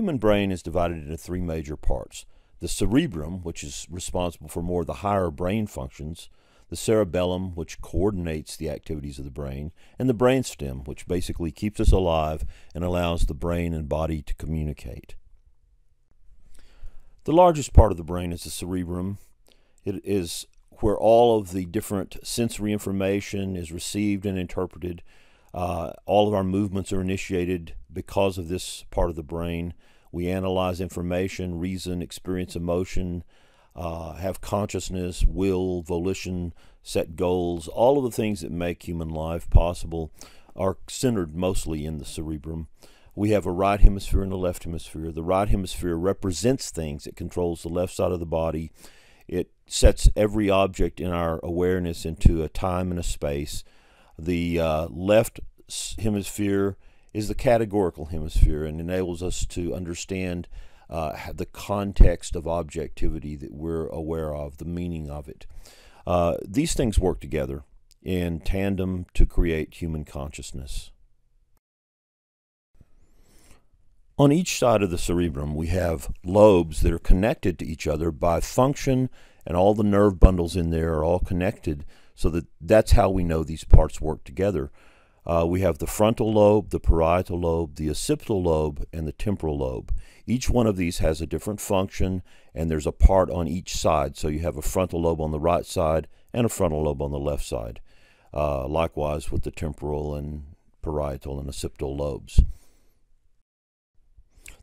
Human brain is divided into three major parts the cerebrum, which is responsible for more of the higher brain functions, the cerebellum, which coordinates the activities of the brain, and the brainstem, which basically keeps us alive and allows the brain and body to communicate. The largest part of the brain is the cerebrum. It is where all of the different sensory information is received and interpreted. Uh, all of our movements are initiated because of this part of the brain. We analyze information, reason, experience emotion, uh, have consciousness, will, volition, set goals. All of the things that make human life possible are centered mostly in the cerebrum. We have a right hemisphere and a left hemisphere. The right hemisphere represents things, it controls the left side of the body. It sets every object in our awareness into a time and a space. The uh, left hemisphere is the categorical hemisphere and enables us to understand uh, the context of objectivity that we're aware of, the meaning of it. Uh, these things work together in tandem to create human consciousness. On each side of the cerebrum, we have lobes that are connected to each other by function, and all the nerve bundles in there are all connected, so that that's how we know these parts work together. Uh, we have the frontal lobe, the parietal lobe, the occipital lobe, and the temporal lobe. Each one of these has a different function, and there's a part on each side. So you have a frontal lobe on the right side and a frontal lobe on the left side. Uh, likewise with the temporal and parietal and occipital lobes.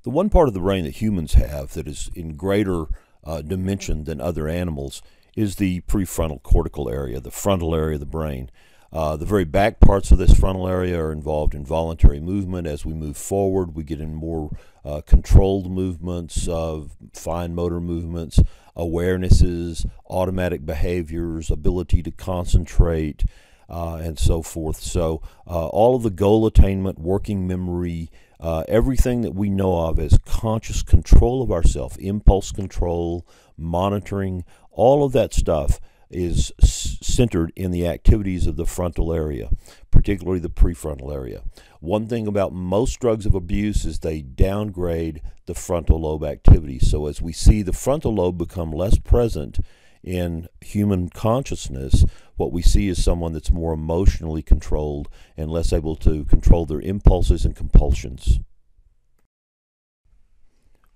The one part of the brain that humans have that is in greater uh, dimension than other animals is the prefrontal cortical area, the frontal area of the brain. Uh, the very back parts of this frontal area are involved in voluntary movement. As we move forward, we get in more uh, controlled movements of fine motor movements, awarenesses, automatic behaviors, ability to concentrate, uh, and so forth. So, uh, all of the goal attainment, working memory, uh, everything that we know of as conscious control of ourself, impulse control, monitoring, all of that stuff is centered in the activities of the frontal area, particularly the prefrontal area. One thing about most drugs of abuse is they downgrade the frontal lobe activity. So as we see the frontal lobe become less present in human consciousness, what we see is someone that's more emotionally controlled and less able to control their impulses and compulsions.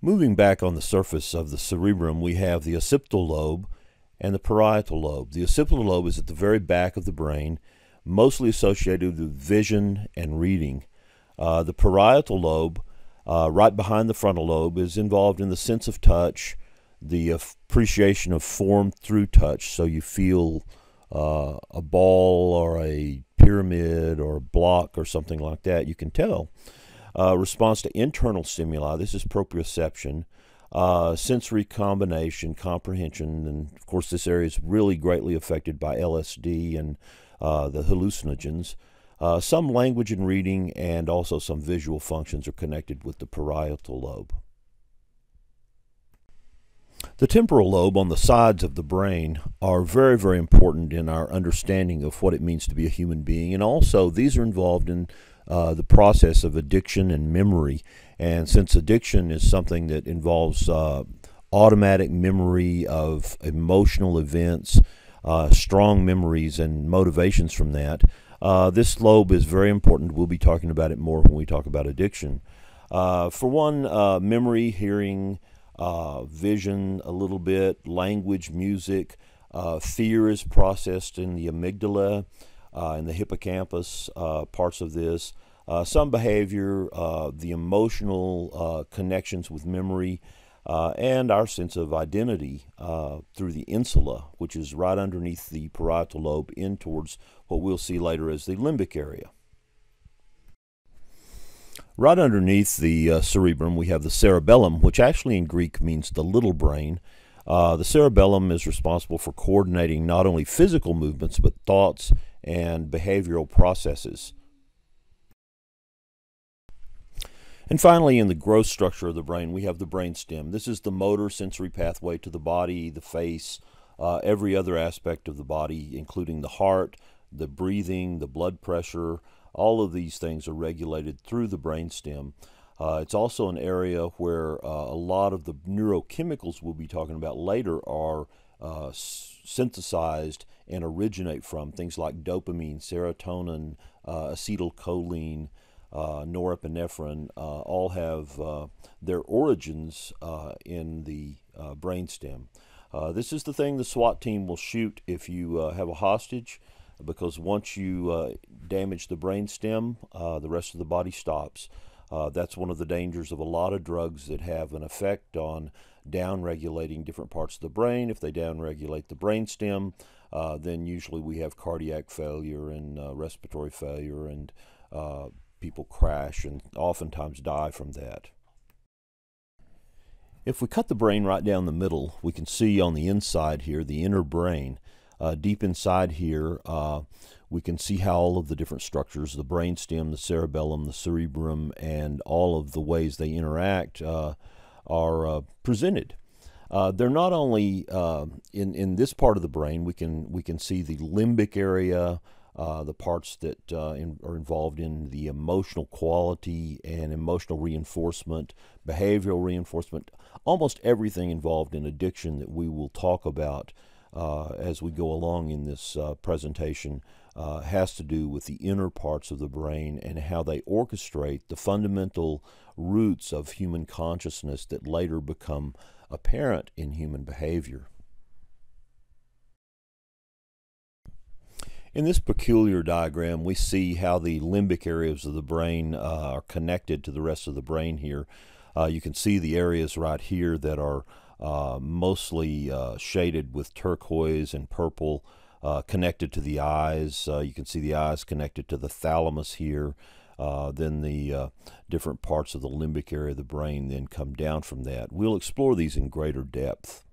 Moving back on the surface of the cerebrum, we have the occipital lobe, and the parietal lobe. The occipital lobe is at the very back of the brain, mostly associated with vision and reading. Uh, the parietal lobe, uh, right behind the frontal lobe, is involved in the sense of touch, the appreciation of form through touch. So you feel uh, a ball or a pyramid or a block or something like that, you can tell. Uh, response to internal stimuli, this is proprioception uh, sensory combination, comprehension, and of course, this area is really greatly affected by LSD and uh, the hallucinogens. Uh, some language and reading and also some visual functions are connected with the parietal lobe. The temporal lobe on the sides of the brain are very, very important in our understanding of what it means to be a human being. And also, these are involved in uh, the process of addiction and memory. And since addiction is something that involves uh, automatic memory of emotional events, uh, strong memories, and motivations from that, uh, this lobe is very important. We'll be talking about it more when we talk about addiction. Uh, for one, uh, memory, hearing, vision, a little bit, language, music. fear is processed in the amygdala uh, in the hippocampus uh, parts of this. Uh, some behavior, uh, the emotional uh, connections with memory, uh, and our sense of identity through the insula, which is right underneath the parietal lobe, in towards what we'll see later as the limbic area. Right underneath the cerebrum, we have the cerebellum, which actually in Greek means the little brain. Uh, the cerebellum is responsible for coordinating not only physical movements but thoughts and behavioral processes. And finally, in the gross structure of the brain, we have the brainstem. This is the motor sensory pathway to the body, the face, uh, every other aspect of the body, including the heart, the breathing, the blood pressure. All of these things are regulated through the brainstem. Uh, it's also an area where uh, a lot of the neurochemicals we'll be talking about later are uh, synthesized and originate from things like dopamine, serotonin, uh, acetylcholine, norepinephrine, uh, all have their origins in the brainstem. this is the thing the SWAT team will shoot if you have a hostage because once you uh, damage the brainstem, uh, the rest of the body stops. Uh, that's one of the dangers of a lot of drugs that have an effect on downregulating different parts of the brain. If they downregulate the brainstem, uh, then usually we have cardiac failure and uh, respiratory failure, and uh, people crash and oftentimes die from that. If we cut the brain right down the middle, we can see on the inside here the inner brain. Uh, deep inside here, uh, we can see how all of the different structures, the brainstem, the cerebellum, the cerebrum, and all of the ways they interact uh, are uh, presented. Uh, they're not only uh, in in this part of the brain. We can we can see the limbic area, uh, the parts that uh, in, are involved in the emotional quality and emotional reinforcement, behavioral reinforcement, almost everything involved in addiction that we will talk about uh, as we go along in this uh, presentation uh, has to do with the inner parts of the brain and how they orchestrate the fundamental roots of human consciousness that later become apparent in human behavior. In this peculiar diagram, we see how the limbic areas of the brain uh, are connected to the rest of the brain here. Uh, you can see the areas right here that are uh, mostly uh, shaded with turquoise and purple, uh, connected to the eyes. Uh, you can see the eyes connected to the thalamus here. Then the different parts of the limbic area of the brain then come down from that. We'll explore these in greater depth.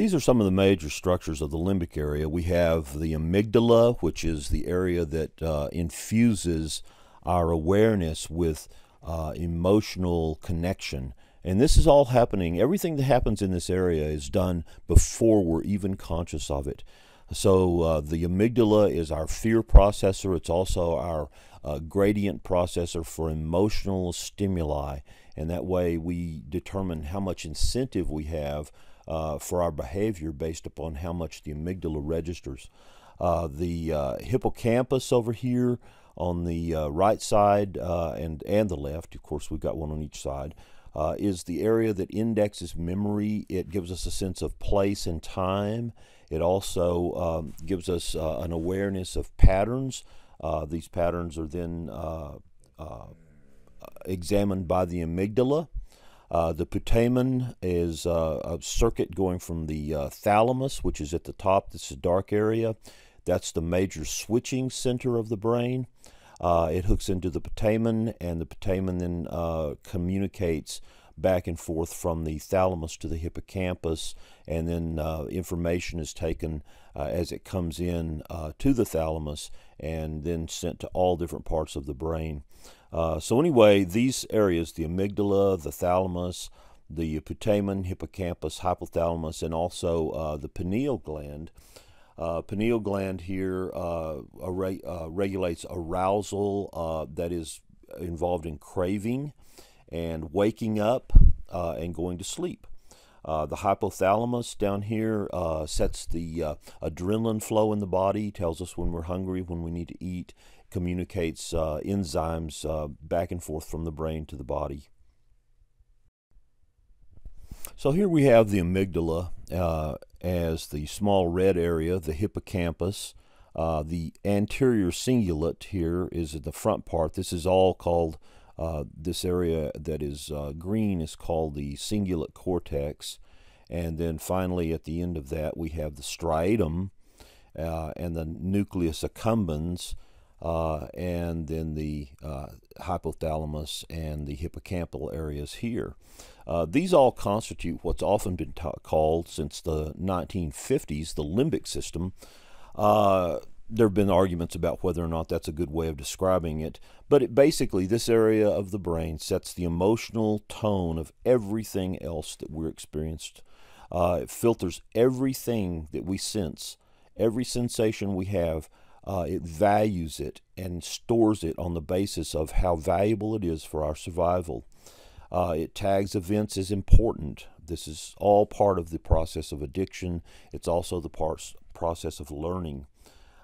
These are some of the major structures of the limbic area. We have the amygdala, which is the area that uh, infuses our awareness with uh, emotional connection. And this is all happening, everything that happens in this area is done before we're even conscious of it. So uh, the amygdala is our fear processor, it's also our uh, gradient processor for emotional stimuli. And that way we determine how much incentive we have uh, for our behavior based upon how much the amygdala registers. Uh, the uh, hippocampus over here on the uh, right side uh, and, and the left, of course, we've got one on each side, uh, is the area that indexes memory. It gives us a sense of place and time. It also um, gives us an awareness of patterns. These patterns are then examined by the amygdala. The putamen is a circuit going from the thalamus, which is at the top, this is dark area, that's the major switching center of the brain. Uh, it hooks into the putamen, and the putamen then uh, communicates back and forth from the thalamus to the hippocampus, and then uh, information is taken uh, as it comes in uh, to the thalamus and then sent to all different parts of the brain. Uh, so, anyway, these areas the amygdala, the thalamus, the putamen, hippocampus, hypothalamus, and also the pineal gland uh, pineal gland here uh, uh, regulates arousal uh, that is involved in craving and waking up uh, and going to sleep. Uh, the hypothalamus down here sets the adrenaline flow in the body, tells us when we're hungry, when we need to eat, communicates enzymes back and forth from the brain to the body. So here we have the amygdala uh, as the small red area, the hippocampus. Uh, the anterior cingulate here is the front part. This is all called, uh, this area that is uh, green is called the cingulate cortex. And then finally at the end of that we have the striatum uh, and the nucleus accumbens. Uh, and then the uh, hypothalamus and the hippocampal areas here. Uh, these all constitute what's often been called since the 1950s the limbic system. Uh, there have been arguments about whether or not that's a good way of describing it, but it basically, this area of the brain sets the emotional tone of everything else that we're experienced. Uh, it filters everything that we sense, every sensation we have uh, it values it and stores it on the basis of how valuable it is for our survival. Uh, it tags events as important. This is all part of the process of addiction. It's also the process of learning.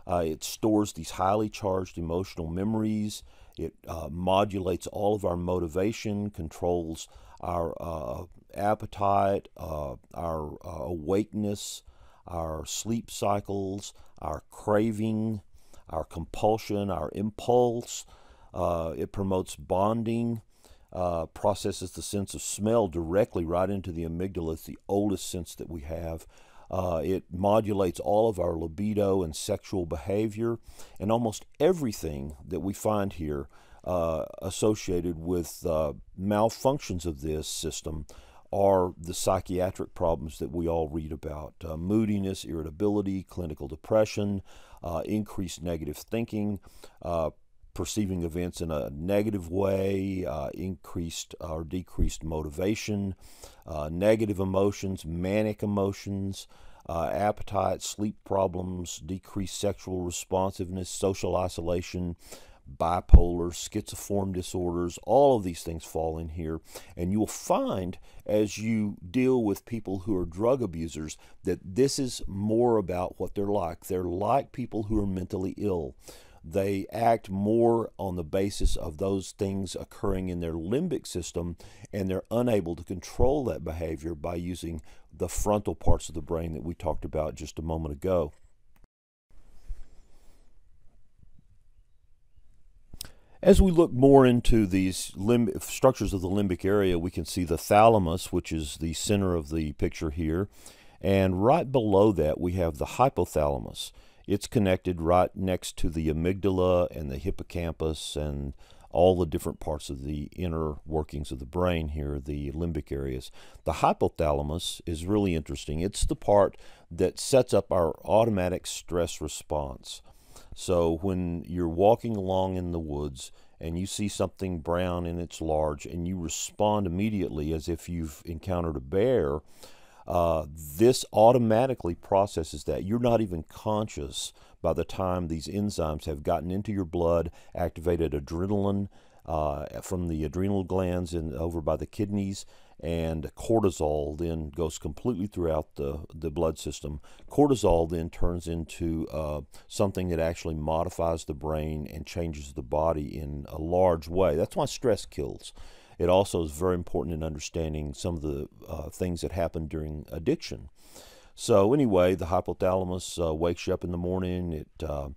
Uh, it stores these highly charged emotional memories. It uh, modulates all of our motivation, controls our uh, appetite, uh, our awakeness, our sleep cycles, our craving, our compulsion, our impulse. Uh, it promotes bonding, uh, processes the sense of smell directly right into the amygdala. It's the oldest sense that we have. Uh, it modulates all of our libido and sexual behavior, and almost everything that we find here uh, associated with uh, malfunctions of this system are the psychiatric problems that we all read about uh, moodiness, irritability, clinical depression, uh, increased negative thinking, uh, perceiving events in a negative way, uh, increased or decreased motivation, uh, negative emotions, manic emotions. Uh, appetite, sleep problems, decreased sexual responsiveness, social isolation, bipolar, schizoform disorders, all of these things fall in here. And you'll find as you deal with people who are drug abusers that this is more about what they're like. They're like people who are mentally ill. They act more on the basis of those things occurring in their limbic system, and they're unable to control that behavior by using the frontal parts of the brain that we talked about just a moment ago. As we look more into these limb- structures of the limbic area, we can see the thalamus, which is the center of the picture here. And right below that, we have the hypothalamus. It's connected right next to the amygdala and the hippocampus and all the different parts of the inner workings of the brain here, the limbic areas. The hypothalamus is really interesting. It's the part that sets up our automatic stress response. So when you're walking along in the woods and you see something brown and it's large and you respond immediately as if you've encountered a bear, uh, this automatically processes that. You're not even conscious by the time these enzymes have gotten into your blood, activated adrenaline uh, from the adrenal glands and over by the kidneys, and cortisol then goes completely throughout the, the blood system. Cortisol then turns into uh, something that actually modifies the brain and changes the body in a large way. That's why stress kills. It also is very important in understanding some of the uh, things that happen during addiction. So, anyway, the hypothalamus uh, wakes you up in the morning. It uh,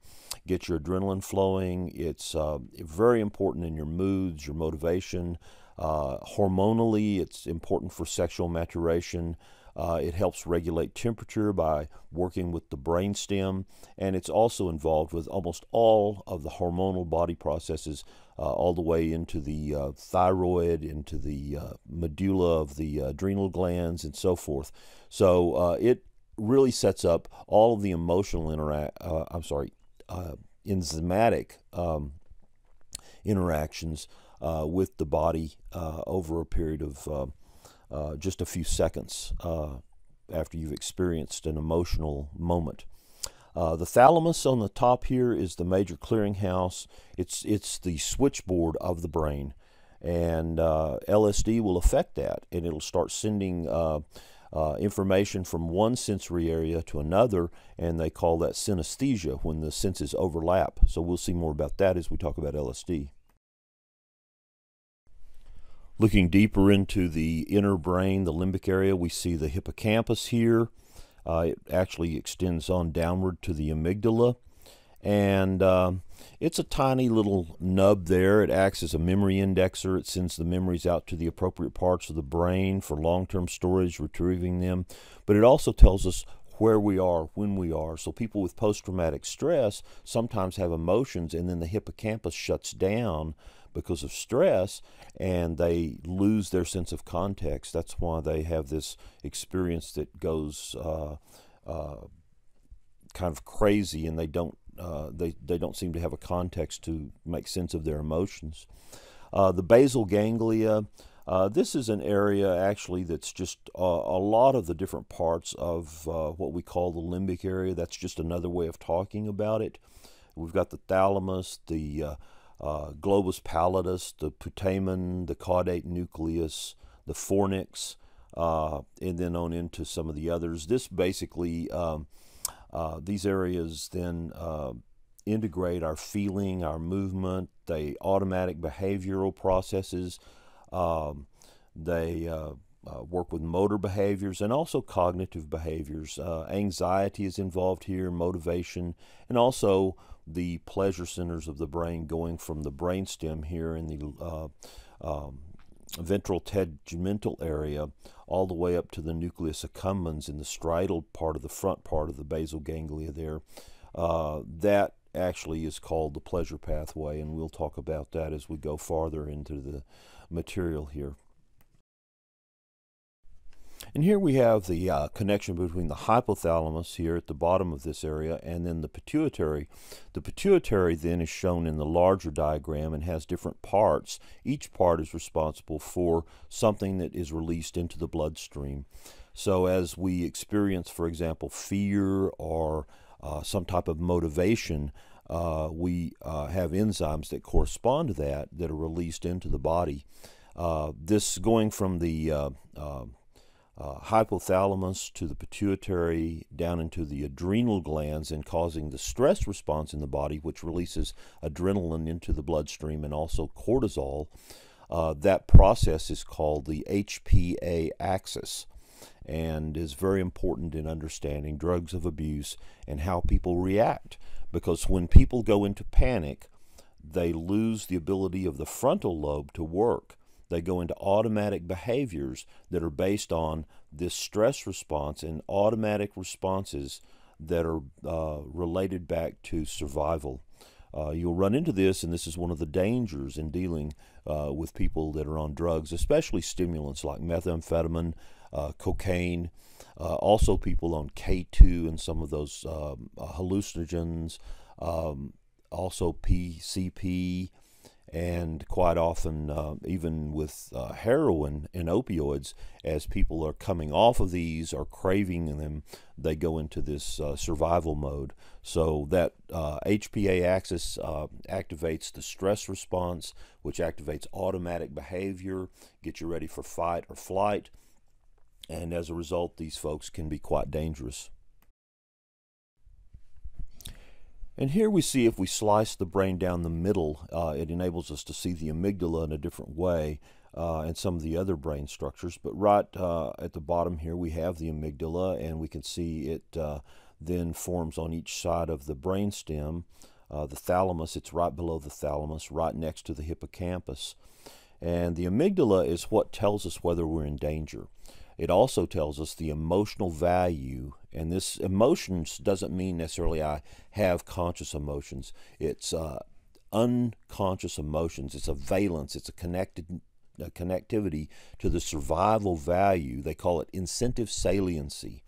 gets your adrenaline flowing. It's uh, very important in your moods, your motivation. Uh, hormonally, it's important for sexual maturation. Uh, it helps regulate temperature by working with the brainstem, and it's also involved with almost all of the hormonal body processes, uh, all the way into the uh, thyroid, into the uh, medulla of the adrenal glands, and so forth. So uh, it really sets up all of the emotional interact. Uh, I'm sorry, enzymatic um, interactions uh, with the body uh, over a period of uh, uh, just a few seconds uh, after you've experienced an emotional moment. the thalamus on the top here is the major clearinghouse. It's it's the switchboard of the brain, and LSD will affect that, and it'll start sending. Uh, information from one sensory area to another, and they call that synesthesia when the senses overlap. So we'll see more about that as we talk about LSD. Looking deeper into the inner brain, the limbic area, we see the hippocampus here. Uh, it actually extends on downward to the amygdala. And uh, it's a tiny little nub there. It acts as a memory indexer. It sends the memories out to the appropriate parts of the brain for long term storage, retrieving them. But it also tells us where we are, when we are. So people with post traumatic stress sometimes have emotions, and then the hippocampus shuts down because of stress and they lose their sense of context. That's why they have this experience that goes uh, uh, kind of crazy and they don't uh, they, they don't seem to have a context to make sense of their emotions. Uh, the basal ganglia, uh, this is an area actually that's just uh, a lot of the different parts of what we call the limbic area. That's just another way of talking about it. we've got the thalamus, the uh, uh, globus pallidus, the putamen, the caudate nucleus, the fornix, uh, and then on into some of the others. This basically, um, uh, these areas then uh, integrate our feeling, our movement, they automatic behavioral processes. Um, they uh, work with motor behaviors and also cognitive behaviors. Uh, anxiety is involved here, motivation, and also the pleasure centers of the brain going from the brainstem here in the uh, um, ventral tegmental area all the way up to the nucleus accumbens in the striatal part of the front part of the basal ganglia there. Uh, that actually is called the pleasure pathway, and we'll talk about that as we go farther into the material here. And here we have the uh, connection between the hypothalamus here at the bottom of this area and then the pituitary. The pituitary then is shown in the larger diagram and has different parts. Each part is responsible for something that is released into the bloodstream. So as we experience, for example, fear or uh, some type of motivation, uh, we uh, have enzymes that correspond to that that are released into the body. Uh, this going from the uh, hypothalamus to the pituitary down into the adrenal glands and causing the stress response in the body, which releases adrenaline into the bloodstream and also cortisol. Uh, that process is called the HPA axis and is very important in understanding drugs of abuse and how people react. Because when people go into panic, they lose the ability of the frontal lobe to work they go into automatic behaviors that are based on this stress response and automatic responses that are uh, related back to survival. Uh, you'll run into this, and this is one of the dangers in dealing uh, with people that are on drugs, especially stimulants like methamphetamine, uh, cocaine, uh, also people on K2 and some of those um, hallucinogens, um, also PCP, and quite often, uh, even with uh, heroin and opioids, as people are coming off of these or craving them, they go into this uh, survival mode. So that HPA uh, axis uh, activates the stress response, which activates automatic behavior, get you ready for fight or flight. And as a result, these folks can be quite dangerous. And here we see if we slice the brain down the middle, uh, it enables us to see the amygdala in a different way uh, and some of the other brain structures. But right uh, at the bottom here, we have the amygdala, and we can see it uh, then forms on each side of the brain stem. Uh, the thalamus, it's right below the thalamus, right next to the hippocampus. And the amygdala is what tells us whether we're in danger. It also tells us the emotional value, and this emotions doesn't mean necessarily I have conscious emotions. It's uh, unconscious emotions. It's a valence. It's a connected a connectivity to the survival value. They call it incentive saliency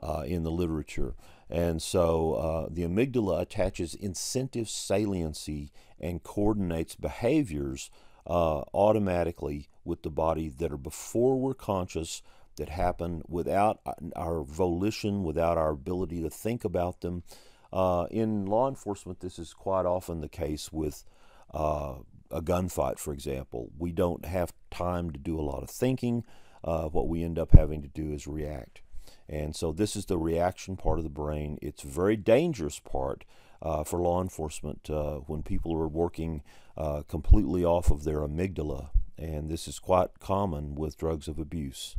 uh, in the literature. And so uh, the amygdala attaches incentive saliency and coordinates behaviors uh, automatically with the body that are before we're conscious, that happen without our volition, without our ability to think about them. Uh, in law enforcement, this is quite often the case with uh, a gunfight, for example. We don't have time to do a lot of thinking. Uh, what we end up having to do is react. And so, this is the reaction part of the brain. It's a very dangerous part uh, for law enforcement uh, when people are working uh, completely off of their amygdala. And this is quite common with drugs of abuse.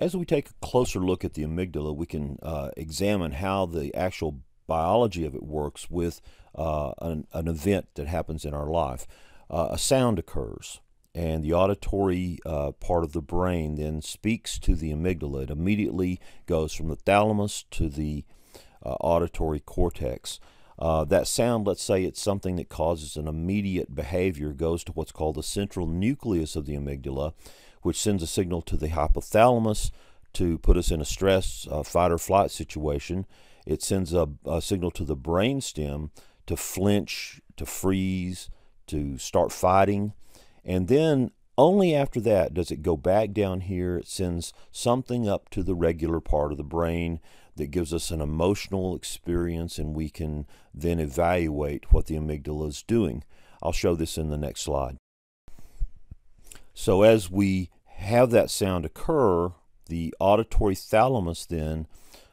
As we take a closer look at the amygdala, we can uh, examine how the actual biology of it works with uh, an, an, event that happens in our life. Uh, a sound occurs, and the auditory uh, part of the brain then speaks to the amygdala. It immediately goes from the thalamus to the uh, auditory cortex. Uh, that sound, let's say it's something that causes an immediate behavior, goes to what's called the central nucleus of the amygdala, which sends a signal to the hypothalamus to put us in a stress, uh, fight or flight situation. It sends a, a signal to the brainstem to flinch, to freeze, to start fighting. And then only after that does it go back down here. It sends something up to the regular part of the brain that gives us an emotional experience, and we can then evaluate what the amygdala is doing. I'll show this in the next slide. So, as we have that sound occur, the auditory thalamus then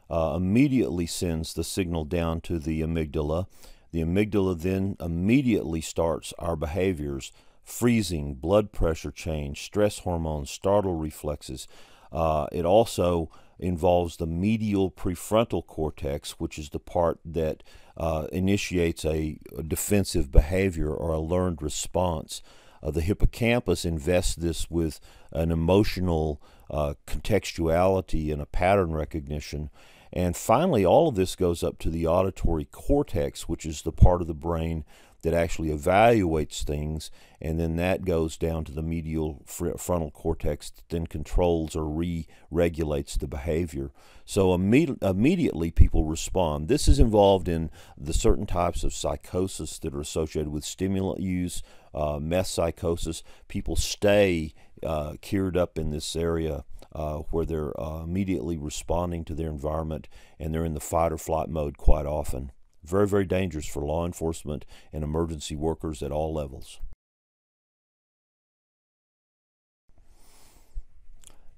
uh, immediately sends the signal down to the amygdala. The amygdala then immediately starts our behaviors freezing, blood pressure change, stress hormones, startle reflexes. Uh, it also involves the medial prefrontal cortex, which is the part that uh, initiates a, a, defensive behavior or a learned response. Uh, the hippocampus invests this with an emotional uh, contextuality and a pattern recognition. And finally, all of this goes up to the auditory cortex, which is the part of the brain that actually evaluates things, and then that goes down to the medial frontal cortex that then controls or re regulates the behavior. So imme- immediately people respond. This is involved in the certain types of psychosis that are associated with stimulant use, uh, meth psychosis. People stay uh, cured up in this area. Uh, where they're uh, immediately responding to their environment and they're in the fight or flight mode quite often. Very, very dangerous for law enforcement and emergency workers at all levels.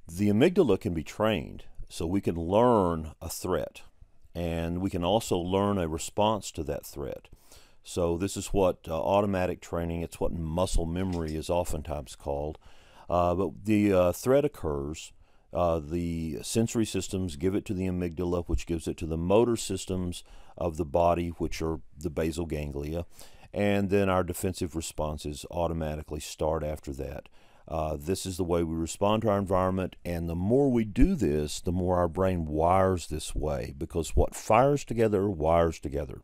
The amygdala can be trained so we can learn a threat and we can also learn a response to that threat. So this is what uh, automatic training, it's what muscle memory is oftentimes called. Uh, but the uh, threat occurs uh, the sensory systems give it to the amygdala, which gives it to the motor systems of the body, which are the basal ganglia. And then our defensive responses automatically start after that. Uh, this is the way we respond to our environment, and the more we do this, the more our brain wires this way because what fires together wires together.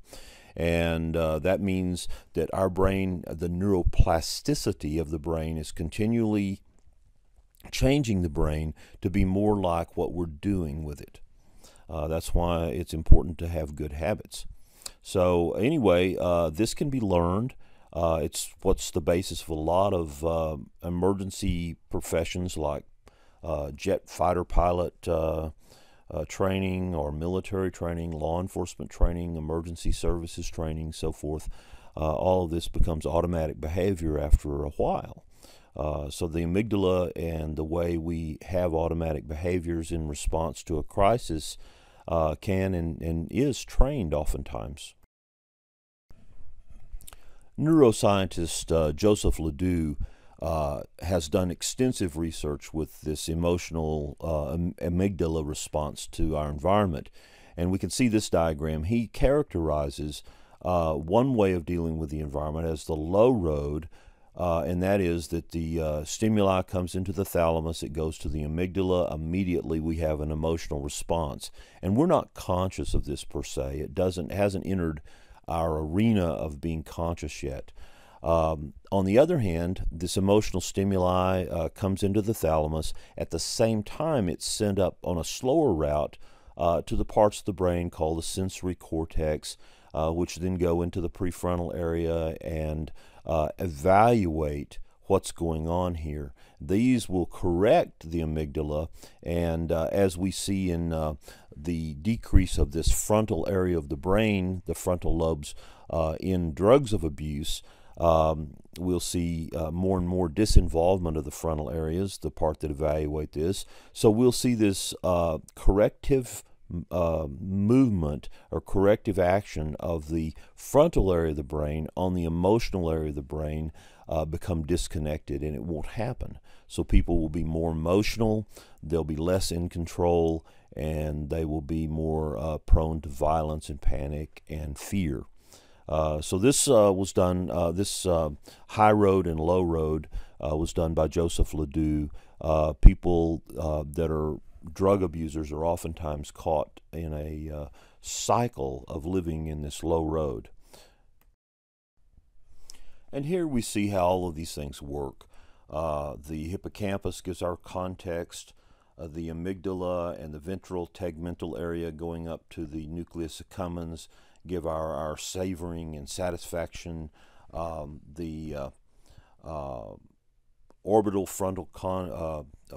And uh, that means that our brain, the neuroplasticity of the brain, is continually changing the brain to be more like what we're doing with it. Uh, that's why it's important to have good habits. So, anyway, uh, this can be learned. Uh, it's what's the basis of a lot of uh, emergency professions like uh, jet fighter pilot uh, training or military training, law enforcement training, emergency services training, so forth. all of this becomes automatic behavior after a while. Uh, so the amygdala and the way we have automatic behaviors in response to a crisis uh, can and, and is trained oftentimes. Neuroscientist uh, Joseph LeDoux uh, has done extensive research with this emotional uh, amygdala response to our environment. And we can see this diagram. He characterizes one way of dealing with the environment as the low road, uh, and that is that the uh, stimuli comes into the thalamus, it goes to the amygdala. Immediately, we have an emotional response, and we're not conscious of this per se. It doesn't hasn't entered our arena of being conscious yet. Um, on the other hand, this emotional stimuli uh, comes into the thalamus. At the same time, it's sent up on a slower route uh, to the parts of the brain called the sensory cortex, uh, which then go into the prefrontal area and uh, evaluate what's going on here. These will correct the amygdala, and uh, as we see in uh, the decrease of this frontal area of the brain, the frontal lobes, uh, in drugs of abuse, um, we'll see uh, more and more disinvolvement of the frontal areas, the part that evaluate this. So we'll see this uh, corrective uh, movement or corrective action of the frontal area of the brain on the emotional area of the brain uh, become disconnected and it won't happen. So people will be more emotional, they'll be less in control, and they will be more uh, prone to violence and panic and fear. Uh, so this uh, was done, uh, this high road and low road was done by Joseph LeDoux. people that are drug abusers are oftentimes caught in a uh, cycle of living in this low road. And here we see how all of these things work. Uh, the hippocampus gives our context, uh, the amygdala and the ventral tegmental area going up to the nucleus accumbens give our, our savoring and satisfaction. Um, the uh, uh, orbital frontal con, uh,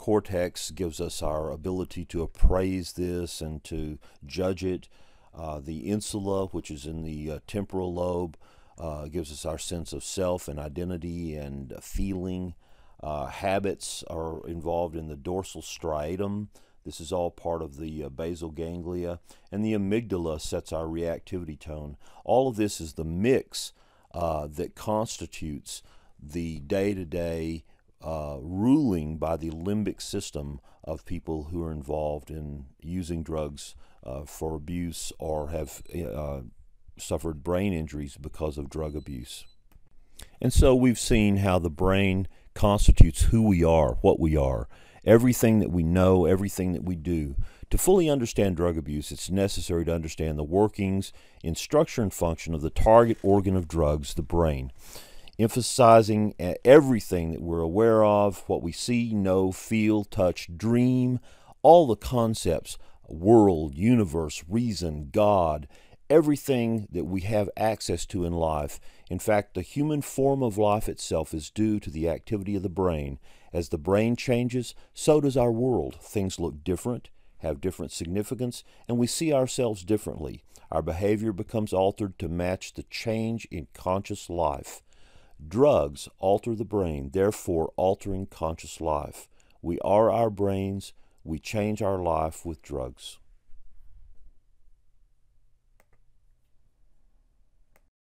cortex gives us our ability to appraise this and to judge it. Uh, the insula, which is in the uh, temporal lobe, uh, gives us our sense of self and identity and feeling. Uh, habits are involved in the dorsal striatum. This is all part of the uh, basal ganglia. And the amygdala sets our reactivity tone. All of this is the mix uh, that constitutes the day to day ruling by the limbic system of people who are involved in using drugs uh, for abuse or have uh, suffered brain injuries because of drug abuse. And so we've seen how the brain constitutes who we are, what we are, everything that we know, everything that we do. To fully understand drug abuse, it's necessary to understand the workings in structure and function of the target organ of drugs, the brain, emphasizing uh, everything that we're aware of, what we see, know, feel, touch, dream, all the concepts world, universe, reason, God, everything that we have access to in life. In fact, the human form of life itself is due to the activity of the brain. As the brain changes, so does our world. Things look different, have different significance, and we see ourselves differently. Our behavior becomes altered to match the change in conscious life. Drugs alter the brain, therefore altering conscious life. We are our brains. We change our life with drugs.